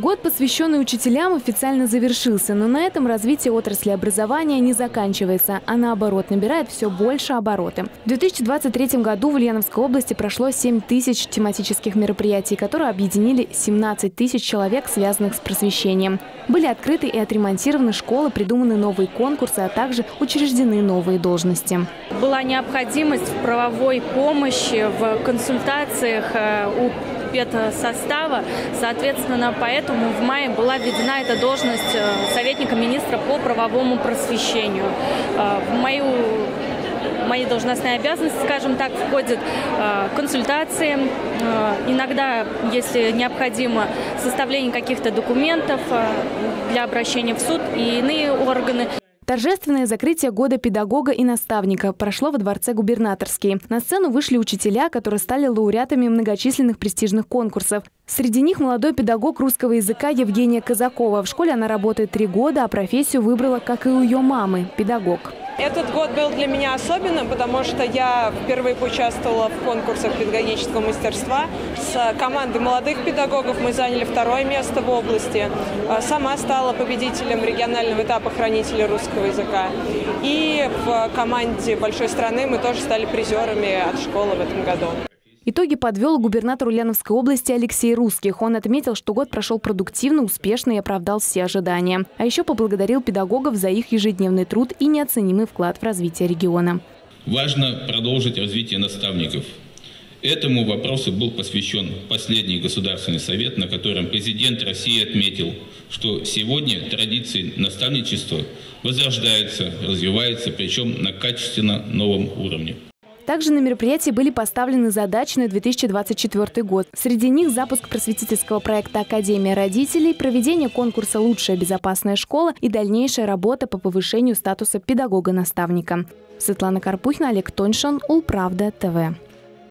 Год, посвященный учителям, официально завершился, но на этом развитие отрасли образования не заканчивается, а наоборот набирает все больше обороты. В 2023 году в Ульяновской области прошло 7 тысяч тематических мероприятий, которые объединили 17 тысяч человек, связанных с просвещением. Были открыты и отремонтированы школы, придуманы новые конкурсы, а также учреждены новые должности. Была необходимость в правовой помощи, в консультациях э, у педсостава. Соответственно, поэтому в мае была введена эта должность э, советника министра по правовому просвещению. Э, в мою мои должностные обязанности, скажем так, входят э, консультации, иногда, если необходимо, составление каких-то документов для обращения в суд и иные органы. Торжественное закрытие года педагога и наставника прошло во Дворце губернаторский. На сцену вышли учителя, которые стали лауреатами многочисленных престижных конкурсов. Среди них молодой педагог русского языка Евгения Казакова. В школе она работает три года, а профессию выбрала, как и у ее мамы – педагог. Этот год был для меня особенным, потому что я впервые поучаствовала в конкурсах педагогического мастерства. С командой молодых педагогов мы заняли второе место в области. А сама стала победителем регионального этапа хранителя русского языка. И в команде большой страны мы тоже стали призерами от школы в этом году. Итоги подвел губернатор Ульяновской области Алексей Русских. Он отметил, что год прошел продуктивно, успешно и оправдал все ожидания. А еще поблагодарил педагогов за их ежедневный труд и неоценимый вклад в развитие региона. Важно продолжить развитие наставников. Этому вопросу был посвящен последний Государственный совет, на котором президент России отметил, что сегодня традиции наставничества возрождаются, развиваются, причем на качественно новом уровне. Также на мероприятии были поставлены задачи на 2024 год. Среди них запуск просветительского проекта «Академия родителей», проведение конкурса «Лучшая безопасная школа» и дальнейшая работа по повышению статуса педагога-наставника. Светлана Карпухина, Олег Тоньшин, Улправда, ТВ.